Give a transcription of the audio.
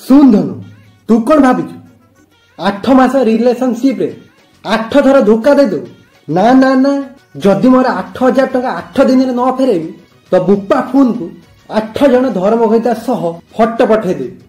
ଶୁଣ ଧନୁ ତୁ କ'ଣ ଭାବିଛୁ। ଆଠ ମାସ ରିଲେସନସିପରେ ଆଠ ଥର ଧୋକା ଦେଇଦେଉ। ନା ନା ନା ଯଦି ମୋର ଆଠ ହଜାର ଟଙ୍କା ଆଠ ଦିନରେ ନ ଫେରେଇବି ତ ବୁପା ଫୋନକୁ ଆଠ ଜଣ ଧର୍ମ ସହ ଫଟୋ ପଠେଇଦେବି।